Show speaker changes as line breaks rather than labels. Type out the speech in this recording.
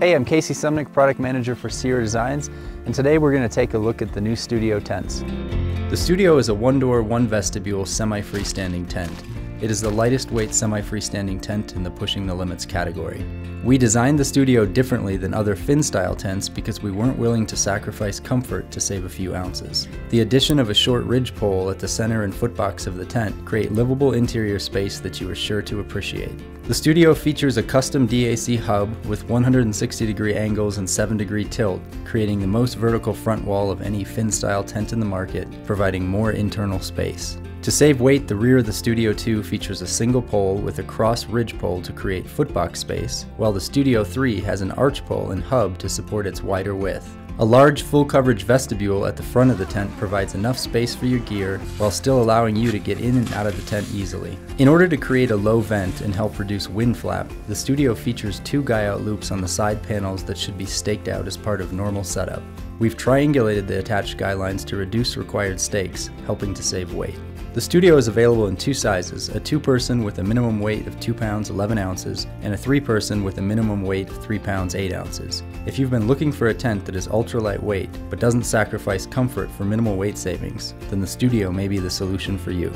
Hey, I'm Casey Sumnick, Product Manager for Sierra Designs, and today we're going to take a look at the new Studio tents. The Studio is a one-door, one-vestibule, semi-freestanding tent. It is the lightest weight semi-freestanding tent in the Pushing the Limits category. We designed the Studio differently than other fin-style tents because we weren't willing to sacrifice comfort to save a few ounces. The addition of a short ridge pole at the center and footbox of the tent create livable interior space that you are sure to appreciate. The Studio features a custom DAC hub with 160 degree angles and 7 degree tilt, creating the most vertical front wall of any fin-style tent in the market, providing more internal space. To save weight, the rear of the Studio 2 features a single pole with a cross ridge pole to create footbox space, while the Studio 3 has an arch pole and hub to support its wider width. A large full coverage vestibule at the front of the tent provides enough space for your gear while still allowing you to get in and out of the tent easily. In order to create a low vent and help reduce wind flap, the Studio features two guy out loops on the side panels that should be staked out as part of normal setup. We've triangulated the attached guy lines to reduce required stakes, helping to save weight. The Studio is available in two sizes, a two-person with a minimum weight of 2 pounds 11 ounces, and a three-person with a minimum weight of 3 pounds 8 ounces. If you've been looking for a tent that is ultra lightweight, but doesn't sacrifice comfort for minimal weight savings, then the Studio may be the solution for you.